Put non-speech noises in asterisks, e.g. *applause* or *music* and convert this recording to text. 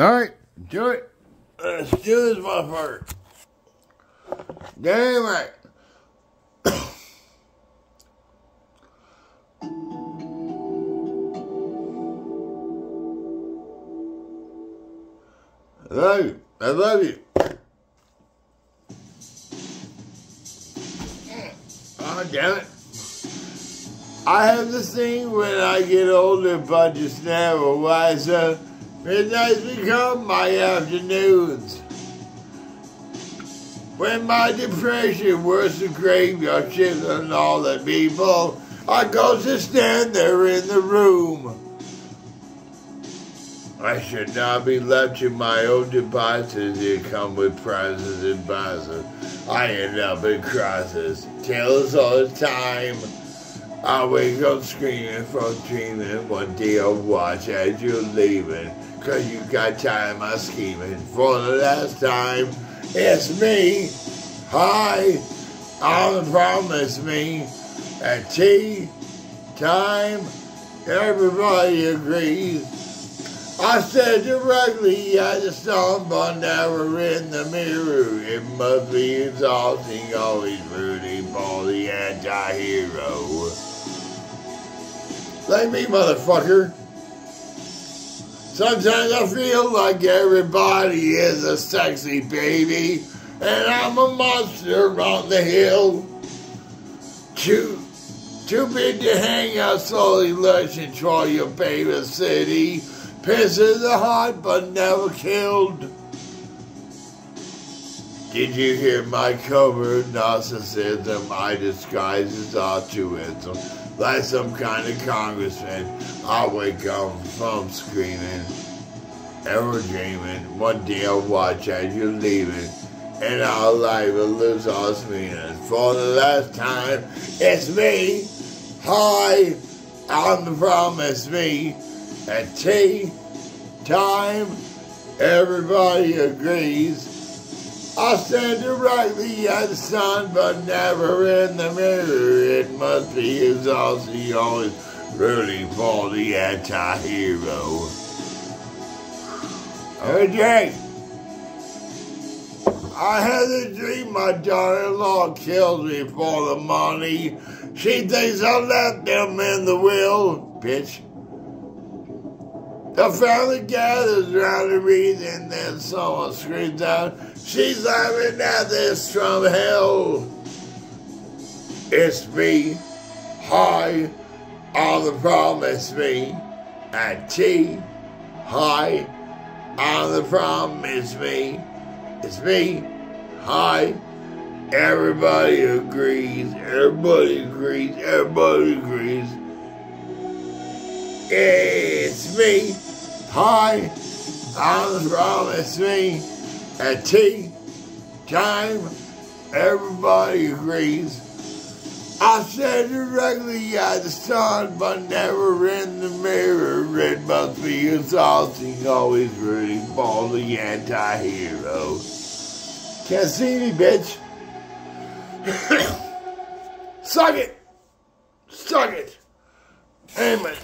All right, do it. Let's do this motherfucker. Damn right. *coughs* I love you. I love you. *coughs* Oh, damn it. I have this thing when I get older, but just never wiser. Midnights become my afternoons. When my depression worse than graveyard shifts on all the people, I go to stand there in the room. I should not be left to my own devices. Here come with prizes and prizes. I end up in crisis. Tell us all the time. I wake up screaming from dreaming. One day I'll watch as you're leaving. Cause you got tired of my scheming. For the last time, it's me. Hi, I'm the promise me. At tea time, everybody agrees. I said directly the sun, but never in the mirror. It must be exhausting, always rooting for the anti-hero. Like me, motherfucker. Sometimes I feel like everybody is a sexy baby, and I'm a monster on the hill. Too, too big to hang out slowly, let's enjoy your favorite city. Pisses the heart, but never killed. Did you hear my cover narcissism? I disguise as altruism. Like some kind of congressman, I wake up from screaming, ever dreaming. One day I'll watch as you're leaving, and our life will lose all meaning. For the last time, it's me. Hi, I'm the promise me. At tea time, everybody agrees. I stand directly at the sun, but never in the mirror. It must be exhausting, always rooting for the anti-hero. Okay. I had a dream my daughter-in-law kills me for the money. She thinks I left them in the will, bitch. The family gathers around to read, and then someone screams out, She's laughing at this from hell. It's me. Hi. All the problem is me. At T. Hi. All the problem is me. It's me. Hi. Everybody agrees. Everybody agrees. Everybody agrees. It's me. Hi, I'm the promise me. At tea time, everybody agrees. I said directly at the sun, but never in the mirror. It must be exhausting, always rooting for the anti-hero. Can't see me, bitch. *coughs* Suck it. Suck it. Amen.